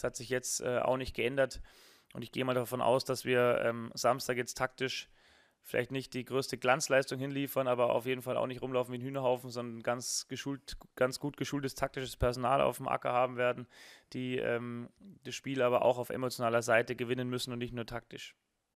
Das hat sich jetzt äh, auch nicht geändert. Und ich gehe mal davon aus, dass wir ähm, Samstag jetzt taktisch vielleicht nicht die größte Glanzleistung hinliefern, aber auf jeden Fall auch nicht rumlaufen wie ein Hühnerhaufen, sondern ganz, geschult, ganz gut geschultes taktisches Personal auf dem Acker haben werden, die ähm, das Spiel aber auch auf emotionaler Seite gewinnen müssen und nicht nur taktisch.